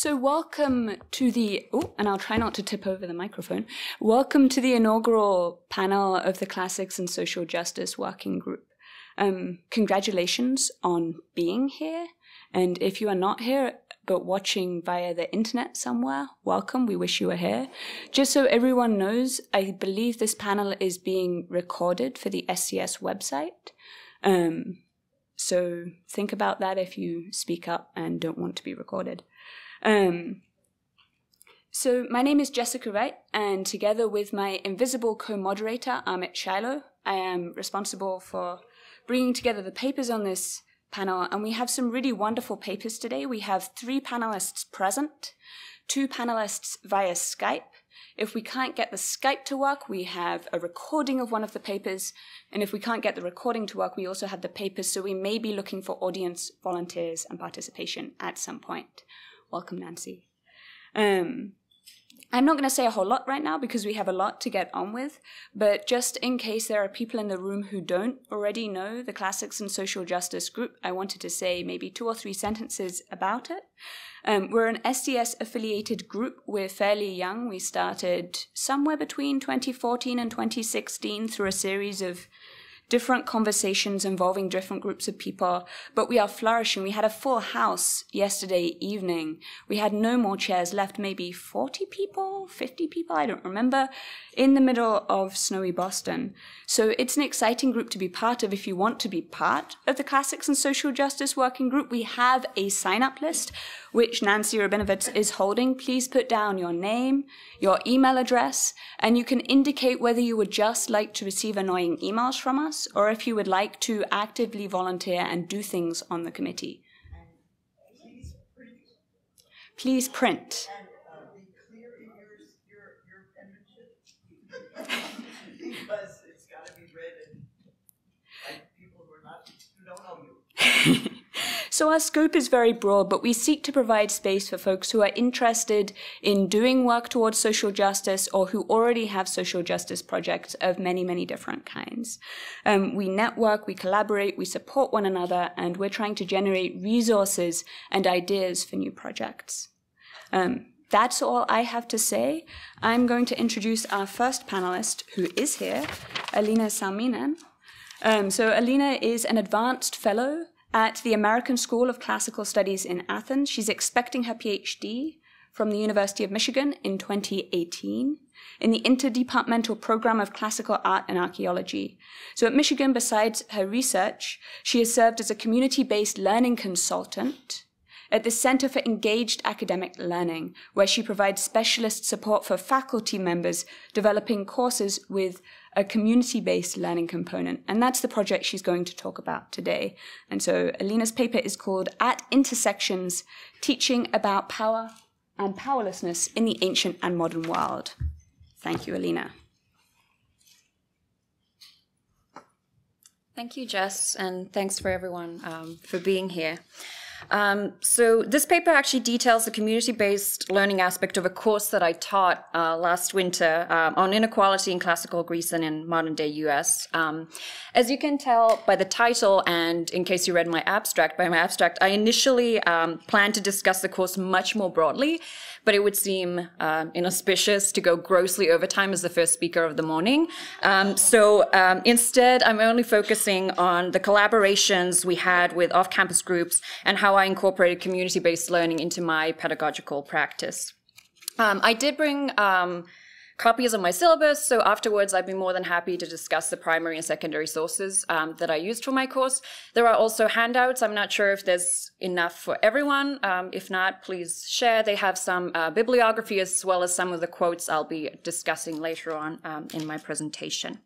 So, welcome to the, oh, and I'll try not to tip over the microphone. Welcome to the inaugural panel of the Classics and Social Justice Working Group. Um, congratulations on being here. And if you are not here, but watching via the internet somewhere, welcome. We wish you were here. Just so everyone knows, I believe this panel is being recorded for the SCS website. Um, so think about that if you speak up and don't want to be recorded. Um, so my name is Jessica Wright, and together with my invisible co-moderator Amit Shilo, I am responsible for bringing together the papers on this panel. And we have some really wonderful papers today. We have three panelists present, two panelists via Skype. If we can't get the Skype to work, we have a recording of one of the papers. And if we can't get the recording to work, we also have the papers. So we may be looking for audience, volunteers, and participation at some point. Welcome, Nancy. Um, I'm not going to say a whole lot right now because we have a lot to get on with, but just in case there are people in the room who don't already know the Classics and Social Justice group, I wanted to say maybe two or three sentences about it. Um, we're an SCS affiliated group. We're fairly young. We started somewhere between 2014 and 2016 through a series of different conversations involving different groups of people, but we are flourishing. We had a full house yesterday evening. We had no more chairs left, maybe 40 people, 50 people, I don't remember, in the middle of snowy Boston. So it's an exciting group to be part of if you want to be part of the Classics and Social Justice Working Group. We have a sign up list which Nancy Rabinowitz is holding, please put down your name, your email address, and you can indicate whether you would just like to receive annoying emails from us or if you would like to actively volunteer and do things on the committee. Please print. because it's got to be read by people who are not who don't know you. So our scope is very broad, but we seek to provide space for folks who are interested in doing work towards social justice or who already have social justice projects of many, many different kinds. Um, we network, we collaborate, we support one another, and we're trying to generate resources and ideas for new projects. Um, that's all I have to say. I'm going to introduce our first panelist, who is here, Elina Salminen. Um, so Elina is an advanced fellow at the American School of Classical Studies in Athens. She's expecting her PhD from the University of Michigan in 2018 in the Interdepartmental Program of Classical Art and Archaeology. So at Michigan, besides her research, she has served as a community-based learning consultant at the Center for Engaged Academic Learning, where she provides specialist support for faculty members developing courses with a community based learning component. And that's the project she's going to talk about today. And so Elina's paper is called At Intersections Teaching About Power and Powerlessness in the Ancient and Modern World. Thank you, Elina. Thank you, Jess, and thanks for everyone um, for being here. Um, so this paper actually details the community-based learning aspect of a course that I taught uh, last winter um, on inequality in classical Greece and in modern-day U.S. Um, as you can tell by the title, and in case you read my abstract, by my abstract, I initially um, planned to discuss the course much more broadly, but it would seem uh, inauspicious to go grossly over time as the first speaker of the morning. Um, so um, instead, I'm only focusing on the collaborations we had with off-campus groups and how I incorporated community-based learning into my pedagogical practice. Um, I did bring um, copies of my syllabus. So afterwards, I'd be more than happy to discuss the primary and secondary sources um, that I used for my course. There are also handouts. I'm not sure if there's enough for everyone. Um, if not, please share. They have some uh, bibliography as well as some of the quotes I'll be discussing later on um, in my presentation.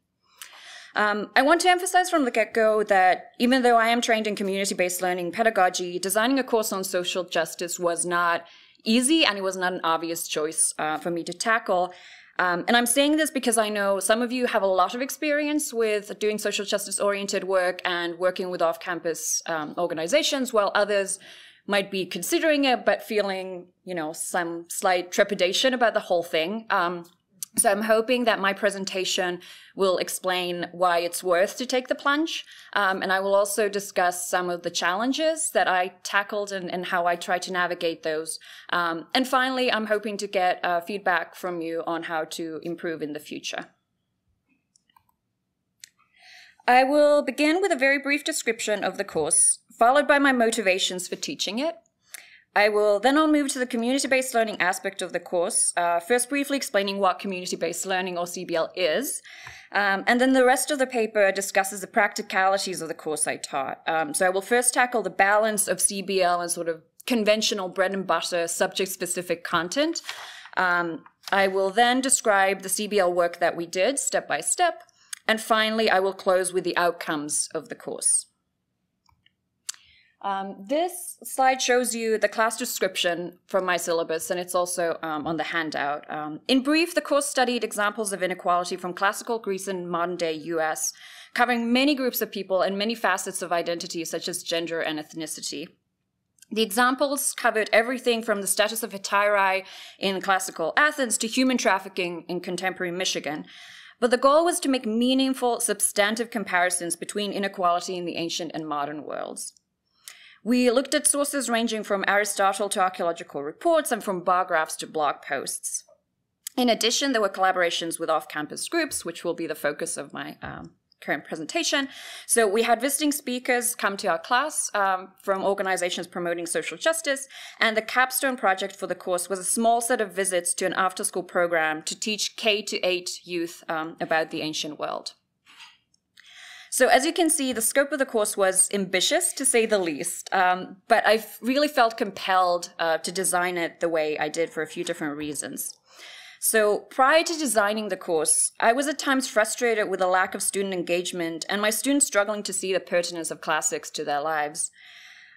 Um, I want to emphasize from the get-go that even though I am trained in community-based learning pedagogy, designing a course on social justice was not easy and it was not an obvious choice uh, for me to tackle. Um, and I'm saying this because I know some of you have a lot of experience with doing social justice oriented work and working with off campus um, organizations, while others might be considering it but feeling, you know, some slight trepidation about the whole thing. Um, So I'm hoping that my presentation will explain why it's worth to take the plunge. Um, and I will also discuss some of the challenges that I tackled and, and how I try to navigate those. Um, and finally, I'm hoping to get uh, feedback from you on how to improve in the future. I will begin with a very brief description of the course, followed by my motivations for teaching it. I will then I'll move to the community-based learning aspect of the course, uh, first briefly explaining what community-based learning or CBL is, um, and then the rest of the paper discusses the practicalities of the course I taught. Um, so I will first tackle the balance of CBL and sort of conventional bread and butter subject-specific content. Um, I will then describe the CBL work that we did step by step, and finally I will close with the outcomes of the course. Um, this slide shows you the class description from my syllabus, and it's also um, on the handout. Um, in brief, the course studied examples of inequality from classical Greece and modern day US, covering many groups of people and many facets of identity, such as gender and ethnicity. The examples covered everything from the status of hetairai in classical Athens to human trafficking in contemporary Michigan. But the goal was to make meaningful, substantive comparisons between inequality in the ancient and modern worlds. We looked at sources ranging from Aristotle to archaeological reports and from bar graphs to blog posts. In addition, there were collaborations with off campus groups, which will be the focus of my um, current presentation. So we had visiting speakers come to our class um, from organizations promoting social justice, and the capstone project for the course was a small set of visits to an after school program to teach K to 8 youth um, about the ancient world. So as you can see, the scope of the course was ambitious, to say the least, um, but I really felt compelled uh, to design it the way I did for a few different reasons. So prior to designing the course, I was at times frustrated with the lack of student engagement and my students struggling to see the pertinence of classics to their lives.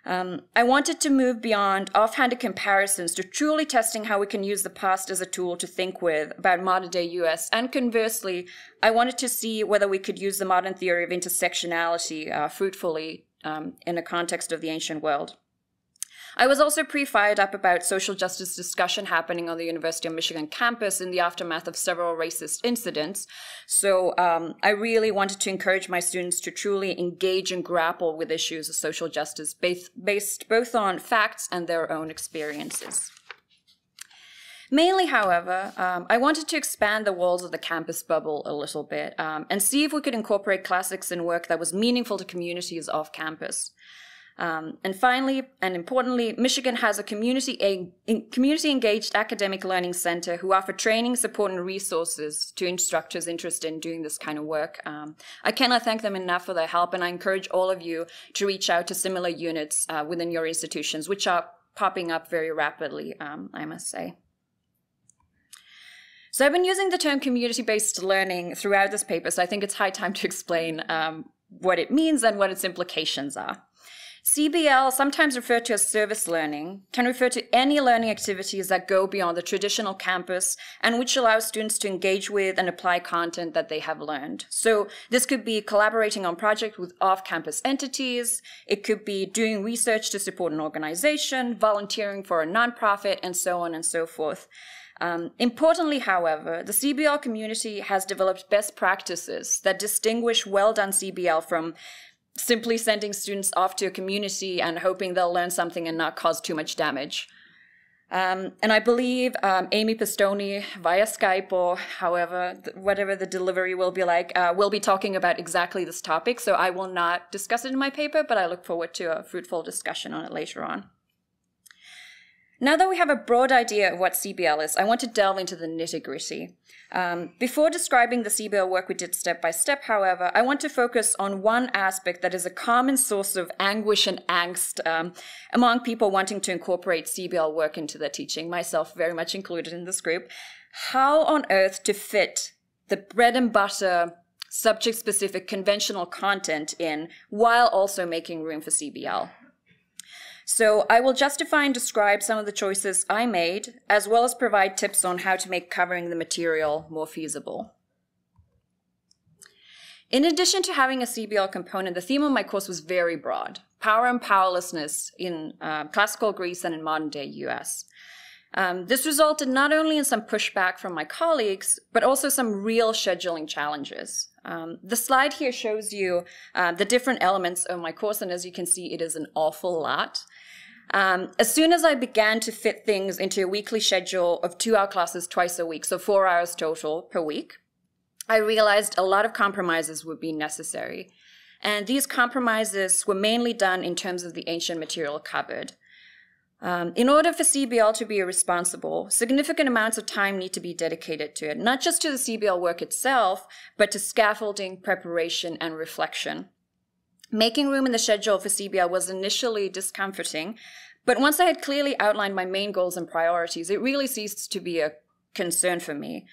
Um, I wanted to move beyond offhanded comparisons to truly testing how we can use the past as a tool to think with about modern day US. And conversely, I wanted to see whether we could use the modern theory of intersectionality uh, fruitfully um, in the context of the ancient world. I was also pre fired up about social justice discussion happening on the University of Michigan campus in the aftermath of several racist incidents. So um, I really wanted to encourage my students to truly engage and grapple with issues of social justice based, based both on facts and their own experiences. Mainly, however, um, I wanted to expand the walls of the campus bubble a little bit um, and see if we could incorporate classics in work that was meaningful to communities off campus. Um, and finally, and importantly, Michigan has a community, a, community engaged academic learning center who offer training, support, and resources to instructors interested in doing this kind of work. Um, I cannot thank them enough for their help, and I encourage all of you to reach out to similar units uh, within your institutions, which are popping up very rapidly, um, I must say. So I've been using the term community-based learning throughout this paper, so I think it's high time to explain um, what it means and what its implications are. CBL, sometimes referred to as service learning, can refer to any learning activities that go beyond the traditional campus and which allow students to engage with and apply content that they have learned. So this could be collaborating on projects with off-campus entities, it could be doing research to support an organization, volunteering for a nonprofit, and so on and so forth. Um, importantly, however, the CBL community has developed best practices that distinguish well done CBL from simply sending students off to a community and hoping they'll learn something and not cause too much damage. Um, and I believe um, Amy Pistone via Skype or however, whatever the delivery will be like, uh, will be talking about exactly this topic. So I will not discuss it in my paper, but I look forward to a fruitful discussion on it later on. Now that we have a broad idea of what CBL is, I want to delve into the nitty gritty. Um, before describing the CBL work we did step by step, however, I want to focus on one aspect that is a common source of anguish and angst um, among people wanting to incorporate CBL work into their teaching, myself very much included in this group. How on earth to fit the bread and butter subject specific conventional content in while also making room for CBL? So I will justify and describe some of the choices I made, as well as provide tips on how to make covering the material more feasible. In addition to having a CBL component, the theme of my course was very broad power and powerlessness in uh, classical Greece and in modern day US. Um, this resulted not only in some pushback from my colleagues, but also some real scheduling challenges. Um, the slide here shows you uh, the different elements of my course, and as you can see, it is an awful lot. Um, as soon as I began to fit things into a weekly schedule of two hour classes twice a week, so four hours total per week, I realized a lot of compromises would be necessary. And these compromises were mainly done in terms of the ancient material covered. Um, in order for CBL to be responsible, significant amounts of time need to be dedicated to it, not just to the CBL work itself, but to scaffolding, preparation, and reflection. Making room in the schedule for CBL was initially discomforting, but once I had clearly outlined my main goals and priorities, it really ceased to be a concern for me.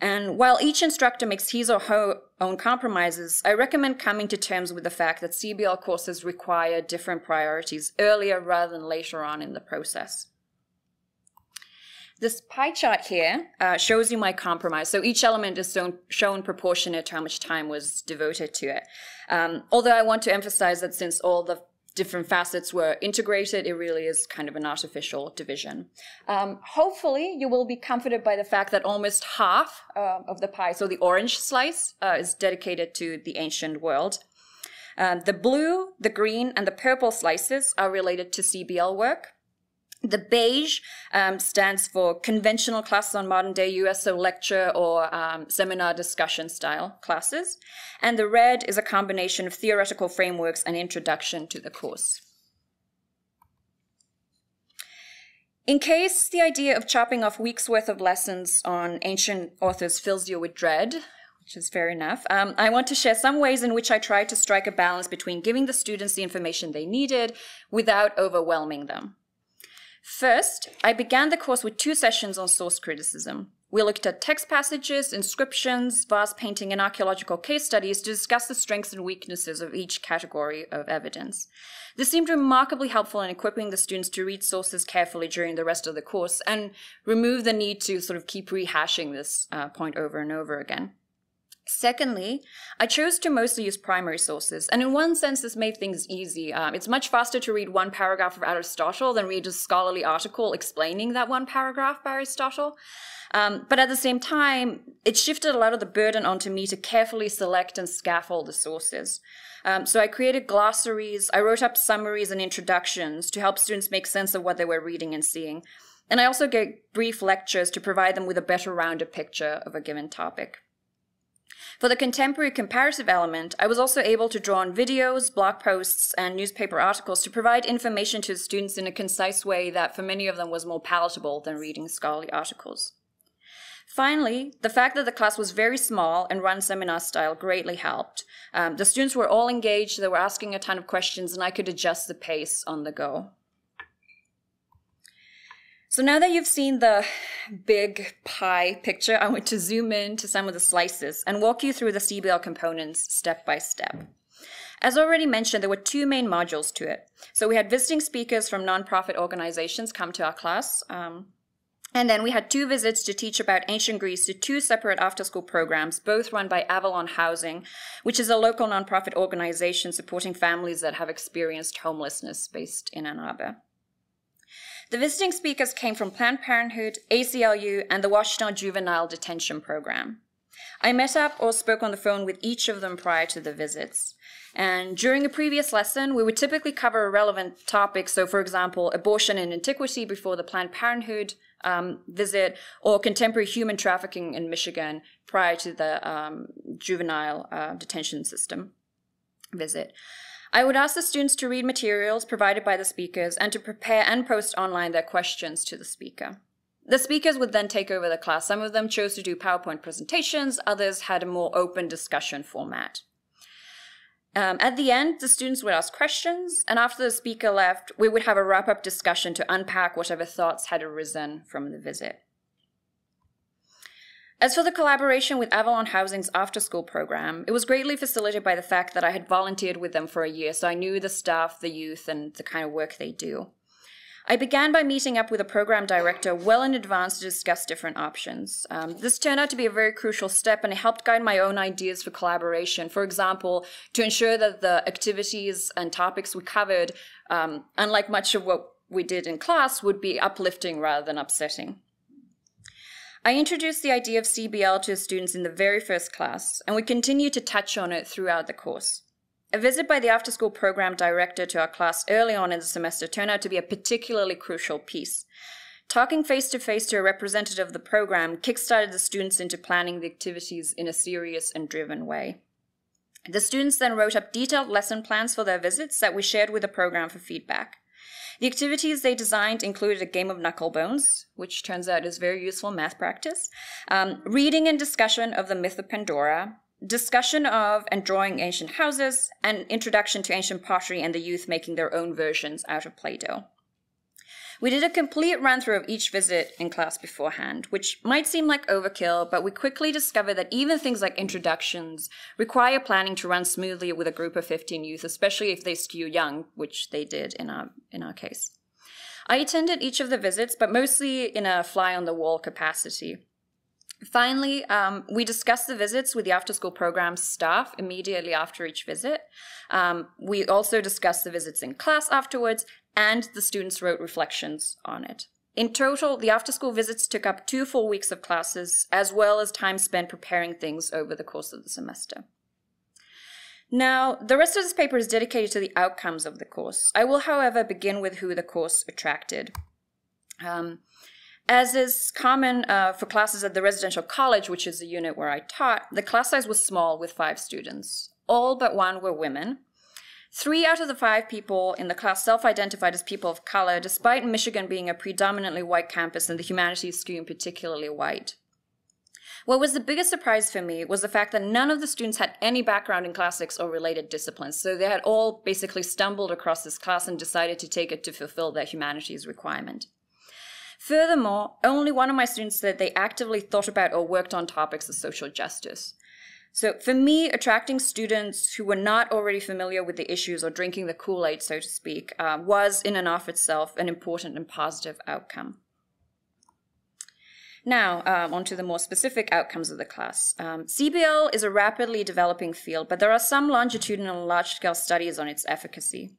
And while each instructor makes his or her own compromises, I recommend coming to terms with the fact that CBL courses require different priorities earlier rather than later on in the process. This pie chart here uh, shows you my compromise. So each element is shown, shown proportionate to how much time was devoted to it. Um, although I want to emphasize that since all the different facets were integrated, it really is kind of an artificial division. Um, hopefully, you will be comforted by the fact that almost half uh, of the pie, so the orange slice, uh, is dedicated to the ancient world. Uh, the blue, the green, and the purple slices are related to CBL work. The beige um, stands for conventional classes on modern day US, so lecture or um, seminar discussion style classes. And the red is a combination of theoretical frameworks and introduction to the course. In case the idea of chopping off weeks worth of lessons on ancient authors fills you with dread, which is fair enough, um, I want to share some ways in which I tried to strike a balance between giving the students the information they needed without overwhelming them. First, I began the course with two sessions on source criticism. We looked at text passages, inscriptions, vase painting, and archaeological case studies to discuss the strengths and weaknesses of each category of evidence. This seemed remarkably helpful in equipping the students to read sources carefully during the rest of the course and remove the need to sort of keep rehashing this uh, point over and over again. Secondly, I chose to mostly use primary sources, and in one sense, this made things easy. Um, it's much faster to read one paragraph of Aristotle than read a scholarly article explaining that one paragraph by Aristotle. Um, but at the same time, it shifted a lot of the burden onto me to carefully select and scaffold the sources. Um, so I created glossaries, I wrote up summaries and introductions to help students make sense of what they were reading and seeing. And I also gave brief lectures to provide them with a better rounded picture of a given topic. For the contemporary comparative element, I was also able to draw on videos, blog posts, and newspaper articles to provide information to the students in a concise way that for many of them was more palatable than reading scholarly articles. Finally, the fact that the class was very small and run seminar style greatly helped. Um, the students were all engaged, they were asking a ton of questions, and I could adjust the pace on the go. So now that you've seen the big pie picture, I want to zoom in to some of the slices and walk you through the CBL components step by step. As already mentioned, there were two main modules to it. So we had visiting speakers from nonprofit organizations come to our class. Um, and then we had two visits to teach about ancient Greece to two separate after school programs, both run by Avalon Housing, which is a local nonprofit organization supporting families that have experienced homelessness based in Ann Arbor. The visiting speakers came from Planned Parenthood, ACLU, and the Washtenaw Juvenile Detention Program. I met up or spoke on the phone with each of them prior to the visits. And during a previous lesson, we would typically cover a relevant topic. So, for example, abortion in antiquity before the Planned Parenthood um, visit, or contemporary human trafficking in Michigan prior to the um, juvenile uh, detention system visit. I would ask the students to read materials provided by the speakers and to prepare and post online their questions to the speaker. The speakers would then take over the class. Some of them chose to do PowerPoint presentations, others had a more open discussion format. Um, at the end, the students would ask questions, and after the speaker left, we would have a wrap up discussion to unpack whatever thoughts had arisen from the visit. As for the collaboration with Avalon Housing's after school program, it was greatly facilitated by the fact that I had volunteered with them for a year, so I knew the staff, the youth, and the kind of work they do. I began by meeting up with a program director well in advance to discuss different options. Um, this turned out to be a very crucial step and it helped guide my own ideas for collaboration. For example, to ensure that the activities and topics we covered, um, unlike much of what we did in class would be uplifting rather than upsetting. I introduced the idea of CBL to students in the very first class, and we continue to touch on it throughout the course. A visit by the after school program director to our class early on in the semester turned out to be a particularly crucial piece. Talking face to face to a representative of the program kickstarted the students into planning the activities in a serious and driven way. The students then wrote up detailed lesson plans for their visits that we shared with the program for feedback. The activities they designed included a game of knucklebones, which turns out is very useful math practice, um, reading and discussion of the myth of Pandora, discussion of and drawing ancient houses, and introduction to ancient pottery and the youth making their own versions out of Play Doh. We did a complete run through of each visit in class beforehand, which might seem like overkill, but we quickly discovered that even things like introductions require planning to run smoothly with a group of 15 youth, especially if they skew young, which they did in our, in our case. I attended each of the visits, but mostly in a fly on the wall capacity. Finally, um, we discussed the visits with the after school program staff immediately after each visit. Um, we also discussed the visits in class afterwards, and the students wrote reflections on it. In total, the after school visits took up two full weeks of classes, as well as time spent preparing things over the course of the semester. Now, the rest of this paper is dedicated to the outcomes of the course. I will, however, begin with who the course attracted. Um, as is common uh, for classes at the residential college, which is the unit where I taught, the class size was small with five students. All but one were women. Three out of the five people in the class self identified as people of color, despite Michigan being a predominantly white campus and the humanities skewing particularly white. What was the biggest surprise for me was the fact that none of the students had any background in classics or related disciplines. So they had all basically stumbled across this class and decided to take it to fulfill their humanities requirement. Furthermore, only one of my students said they actively thought about or worked on topics of social justice. So for me, attracting students who were not already familiar with the issues or drinking the Kool-Aid, so to speak, uh, was in and of itself an important and positive outcome. Now, um, on to the more specific outcomes of the class. Um, CBL is a rapidly developing field, but there are some longitudinal and large-scale studies on its efficacy.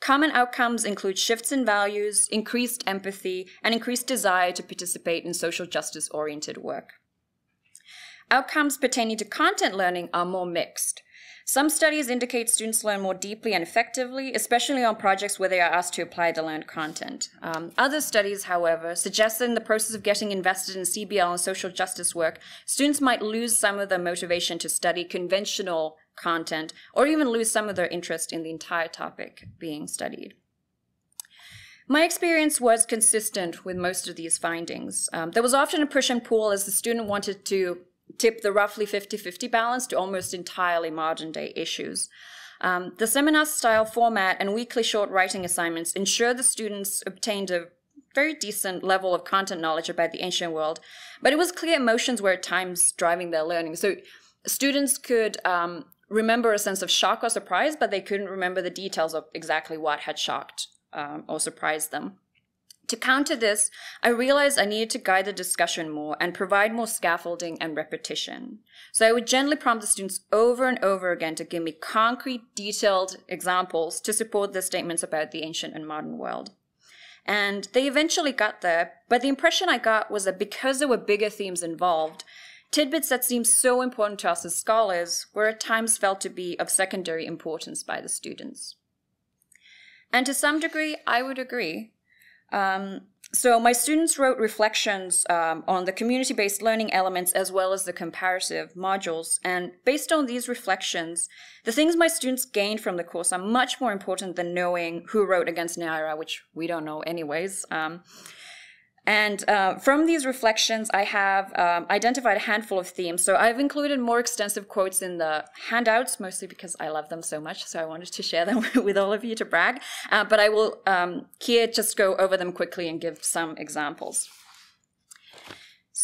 Common outcomes include shifts in values, increased empathy, and increased desire to participate in social justice oriented work. Outcomes pertaining to content learning are more mixed. Some studies indicate students learn more deeply and effectively, especially on projects where they are asked to apply the learned content. Um, other studies, however, suggest that in the process of getting invested in CBL and social justice work, students might lose some of their motivation to study conventional content, or even lose some of their interest in the entire topic being studied. My experience was consistent with most of these findings. Um, there was often a push and pull as the student wanted to tip the roughly 50 50 balance to almost entirely modern day issues. Um, the seminar style format and weekly short writing assignments ensured the students obtained a very decent level of content knowledge about the ancient world, but it was clear emotions were at times driving their learning. So students could um, remember a sense of shock or surprise, but they couldn't remember the details of exactly what had shocked um, or surprised them. To counter this, I realized I needed to guide the discussion more and provide more scaffolding and repetition. So I would gently prompt the students over and over again to give me concrete, detailed examples to support their statements about the ancient and modern world. And they eventually got there, but the impression I got was that because there were bigger themes involved, Tidbits that seem so important to us as scholars were at times felt to be of secondary importance by the students. And to some degree, I would agree. Um, so my students wrote reflections um, on the community-based learning elements as well as the comparative modules. And based on these reflections, the things my students gained from the course are much more important than knowing who wrote against Neaira, which we don't know anyways. Um, and uh, from these reflections, I have um, identified a handful of themes. So I've included more extensive quotes in the handouts, mostly because I love them so much. So I wanted to share them with all of you to brag. Uh, but I will um, here just go over them quickly and give some examples.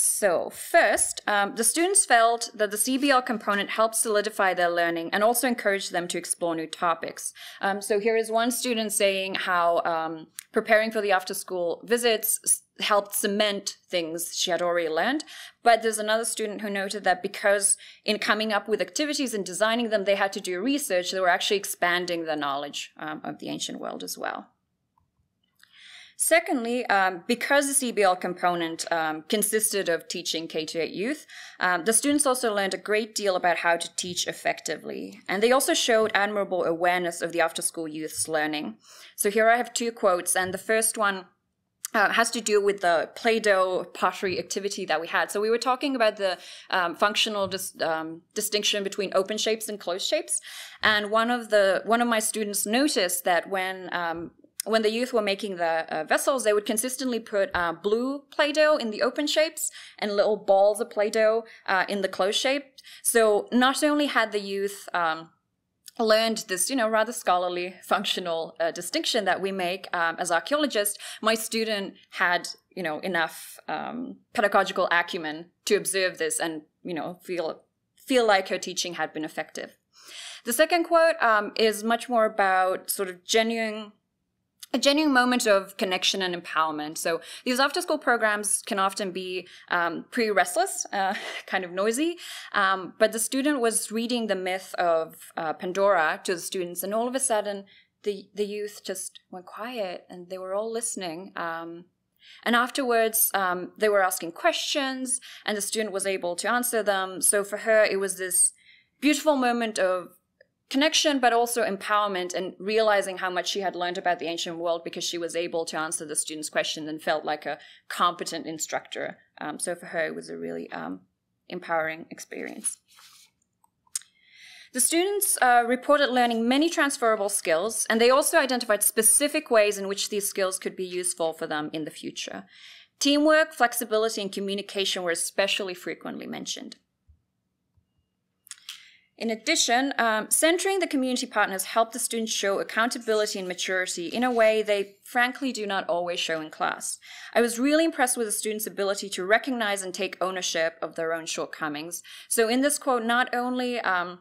So first, um, the students felt that the CBL component helped solidify their learning and also encouraged them to explore new topics. Um, so here is one student saying how um, preparing for the after-school visits helped cement things she had already learned. But there's another student who noted that because in coming up with activities and designing them, they had to do research, they were actually expanding their knowledge um, of the ancient world as well. Secondly, um, because the CBL component um, consisted of teaching K 8 youth, um, the students also learned a great deal about how to teach effectively. And they also showed admirable awareness of the after school youth's learning. So here I have two quotes, and the first one uh, has to do with the Play-Doh pottery activity that we had. So we were talking about the um, functional dis- um, distinction between open shapes and closed shapes, and one of the one of my students noticed that when um, when the youth were making the uh, vessels, they would consistently put uh, blue Play-Doh in the open shapes and little balls of Play-Doh uh, in the closed shape. So not only had the youth um, learned this, you know, rather scholarly functional uh, distinction that we make um, as archaeologists, my student had, you know, enough um, pedagogical acumen to observe this and, you know, feel feel like her teaching had been effective. The second quote um, is much more about sort of genuine a genuine moment of connection and empowerment. So these after school programs can often be um, pretty restless, uh, kind of noisy. Um, but the student was reading the myth of uh, Pandora to the students, and all of a sudden, the, the youth just went quiet and they were all listening. Um, and afterwards, um, they were asking questions, and the student was able to answer them. So for her, it was this beautiful moment of connection, but also empowerment and realizing how much she had learned about the ancient world because she was able to answer the students' questions and felt like a competent instructor. Um, so for her, it was a really um, empowering experience. The students uh, reported learning many transferable skills, and they also identified specific ways in which these skills could be useful for them in the future. Teamwork, flexibility, and communication were especially frequently mentioned. In addition, um, centering the community partners helped the students show accountability and maturity in a way they frankly do not always show in class. I was really impressed with the students' ability to recognize and take ownership of their own shortcomings. So, in this quote, not only um,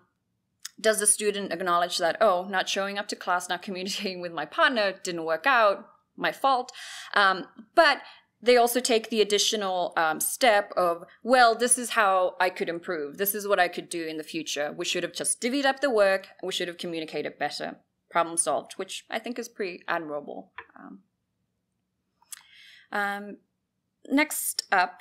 does the student acknowledge that, oh, not showing up to class, not communicating with my partner didn't work out, my fault, um, but they also take the additional um, step of, well, this is how I could improve. This is what I could do in the future. We should have just divvied up the work. We should have communicated better. Problem solved, which I think is pretty admirable. Um, um, next up,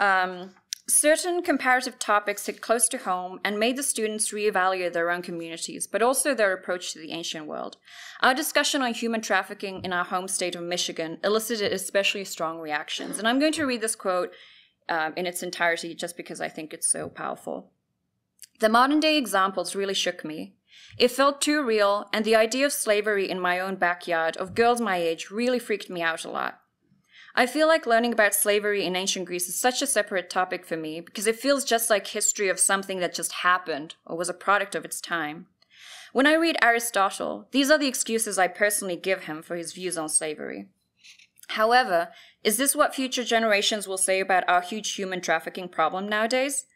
um, Certain comparative topics hit close to home and made the students reevaluate their own communities, but also their approach to the ancient world. Our discussion on human trafficking in our home state of Michigan elicited especially strong reactions, and I'm going to read this quote um, in its entirety just because I think it's so powerful. The modern day examples really shook me. It felt too real, and the idea of slavery in my own backyard of girls my age really freaked me out a lot. I feel like learning about slavery in ancient Greece is such a separate topic for me because it feels just like history of something that just happened or was a product of its time. When I read Aristotle, these are the excuses I personally give him for his views on slavery. However, is this what future generations will say about our huge human trafficking problem nowadays?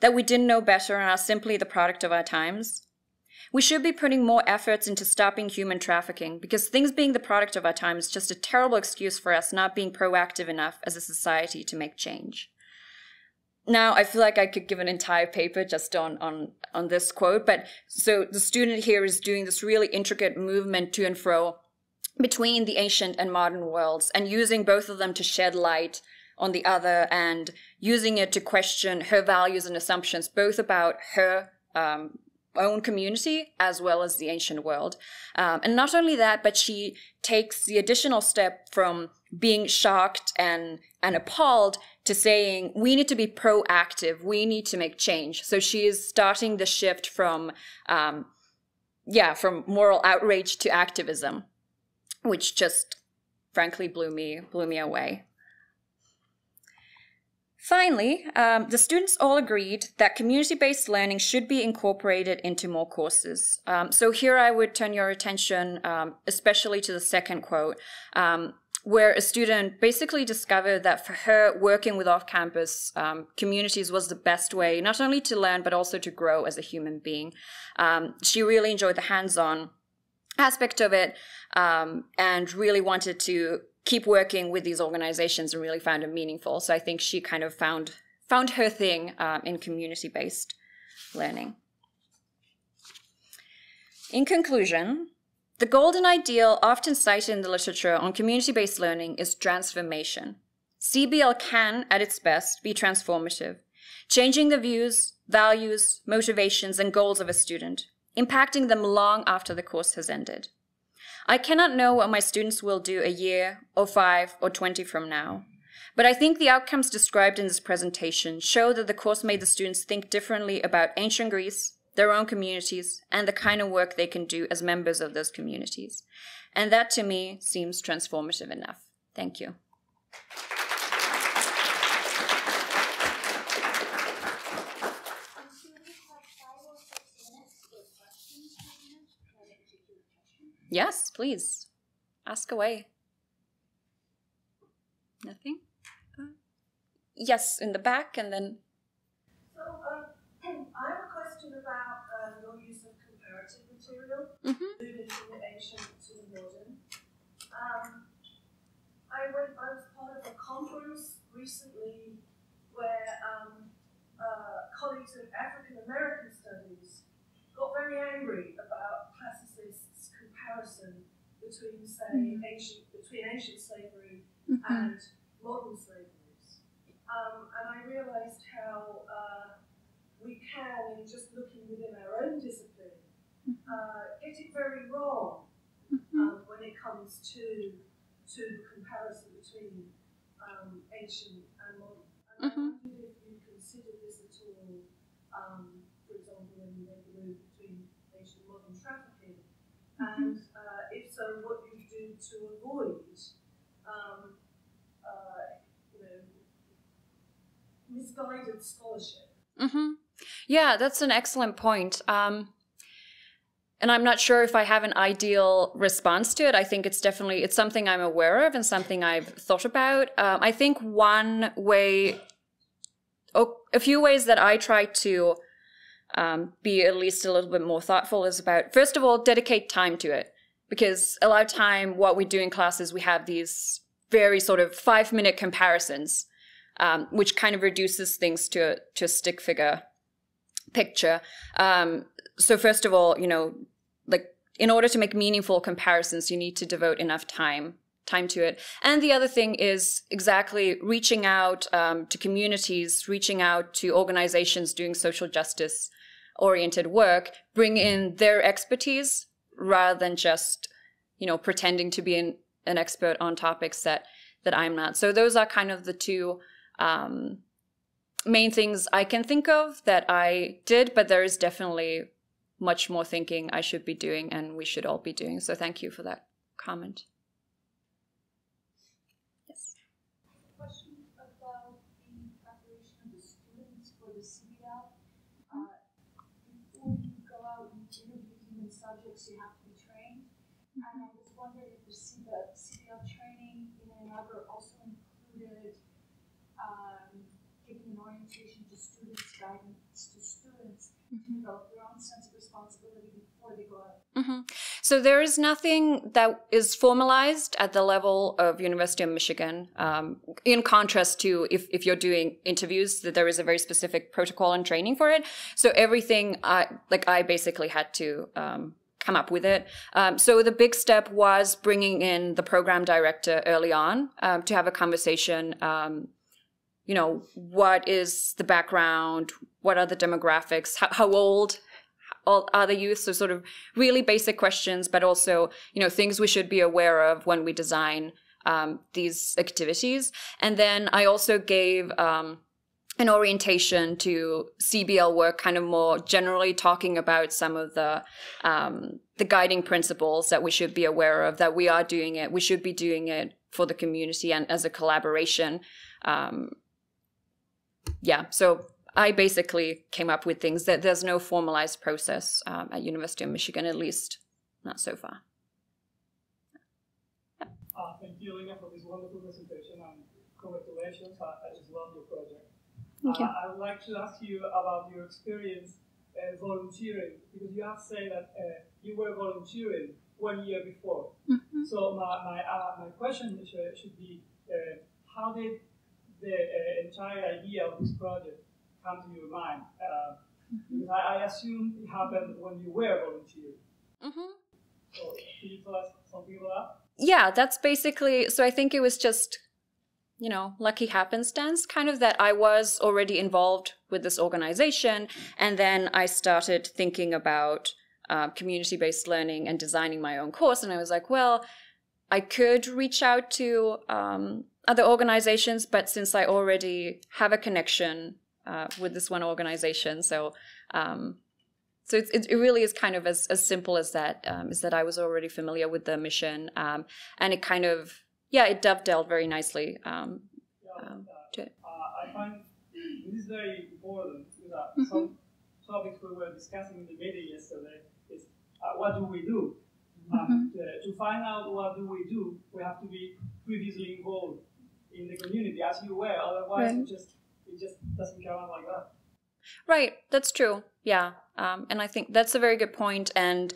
That we didn't know better and are simply the product of our times? We should be putting more efforts into stopping human trafficking because things being the product of our time is just a terrible excuse for us not being proactive enough as a society to make change. Now, I feel like I could give an entire paper just on, on, on this quote, but so the student here is doing this really intricate movement to and fro between the ancient and modern worlds and using both of them to shed light on the other and using it to question her values and assumptions, both about her um, own community as well as the ancient world. Um, and not only that, but she takes the additional step from being shocked and, and appalled to saying, we need to be proactive, we need to make change. So she is starting the shift from, um, yeah, from moral outrage to activism, which just frankly blew me, blew me away. Finally, um, the students all agreed that community-based learning should be incorporated into more courses. Um, so here I would turn your attention um, especially to the second quote, um, where a student basically discovered that for her, working with off-campus um, communities was the best way, not only to learn, but also to grow as a human being. Um, she really enjoyed the hands-on aspect of it and really wanted to keep working with these organizations and really found it meaningful. So I think she kind of found found her thing um, in community based learning. In conclusion, the golden ideal often cited in the literature on community based learning is transformation. CBL can, at its best, be transformative, changing the views, values, motivations, and goals of a student, impacting them long after the course has ended. I cannot know what my students will do a year, or five, or 20 from now. But I think the outcomes described in this presentation show that the course made the students think differently about ancient Greece, their own communities, and the kind of work they can do as members of those communities. And that to me seems transformative enough. Thank you. Yes, please. Ask away. Nothing? Uh, yes, in the back, and then. So, um, I have a question about uh, your use of comparative material, Mhm. moving from the ancient to the modern. Um, I went. I was part of a conference recently where um, uh, colleagues of African American studies got very angry about classicists' comparison between, say, ancient between ancient slavery and modern slaveries. Um, and I realized how uh, we can, in just looking within our own discipline, uh, get it very wrong um, when it comes to to the comparison between um, ancient and modern. And. I wondered if you consider this at all, um, for example, when you make the move between ancient and modern trafficking, and uh, if so, what you do to avoid, um, uh, you know, misguided scholarship. hmm Yeah, that's an excellent point. Um, and I'm not sure if I have an ideal response to it. I think it's definitely it's something I'm aware of and something I've thought about. Um, I think one way, oh, a few ways that I try to um, be at least a little bit more thoughtful is about first of all dedicate time to it because a lot of time what we do in classes we have these very sort of five minute comparisons um, which kind of reduces things to a, to a stick figure picture. Um, so first of all, you know, like in order to make meaningful comparisons, you need to devote enough time time to it. And the other thing is exactly reaching out um, to communities, reaching out to organizations doing social justice oriented work, bring in their expertise rather than just, you know, pretending to be an, an expert on topics that that I'm not. So those are kind of the two um, main things I can think of that I did, but there is definitely much more thinking I should be doing and we should all be doing. So thank you for that comment. Yes. question about the preparation of the students for the CBL. Uh, Before you go out and interview human subjects, you have to be trained. And I was wondering if the CBL, training in Ann Arbor also included um, giving an orientation to students, guidance to students to develop their own sense of responsibility before they go out. hmm So there is nothing that is formalized at the level of University of Michigan. Um, in contrast to if, if you're doing interviews, that there is a very specific protocol and training for it. So everything, I like, I basically had to um, come up with it. Um, so the big step was bringing in the program director early on um, to have a conversation. Um, you know, what is the background? What are the demographics? How, how old are the youth? So sort of really basic questions, but also, you know, things we should be aware of when we design um, these activities. And then I also gave um, an orientation to CBL work, kind of more generally talking about some of the um, the guiding principles that we should be aware of. That we are doing it, we should be doing it for the community and as a collaboration. Um, yeah, so I basically came up with things that there's no formalized process um, at University of Michigan, at least not so far. Uh, thank you, Elina, for this wonderful presentation and congratulations. I, I just love your project. Uh, I would like to ask you about your experience uh, volunteering because you have said that uh, you were volunteering one year before. Mm-hmm. So my, my, uh, my question should, should be uh, how did the uh, entire idea of this project come to your mind? Uh, Mm-hmm. Because I, I assume it happened when you were volunteering. hmm So can you tell us something about yeah, that's basically so I think it was just you know, lucky happenstance kind of that I was already involved with this organization and then I started thinking about uh, community-based learning and designing my own course and I was like, well, I could reach out to um, other organizations, but since I already have a connection uh, with this one organization, so um, so it, it really is kind of as, as simple as that. Um, is that I was already familiar with the mission, um, and it kind of yeah, it dovetailed very nicely. Um, Um, to- uh, I find this is very important because some topics we were discussing in the meeting yesterday is uh, what do we do? Um, uh, to find out what do we do, we have to be previously involved in the community as you were. Otherwise, Right. it just it just doesn't come out like that. Right, that's true. Yeah, um, and I think that's a very good point. And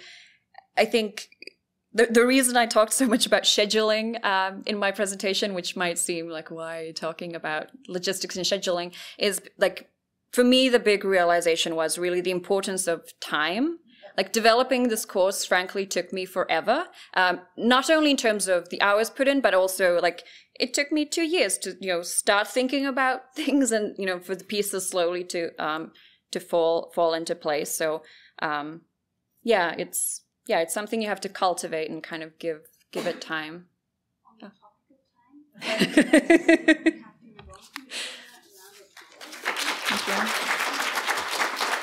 I think the the reason I talked so much about scheduling um, in my presentation, which might seem like why talking about logistics and scheduling, is like for me the big realization was really the importance of time. Like developing this course, frankly, took me forever. Um, not only in terms of the hours put in, but also like it took me two years to you know start thinking about things and you know for the pieces slowly to um, to fall fall into place. So um, yeah, it's yeah, it's something you have to cultivate and kind of give give it time. Oh. Thank you.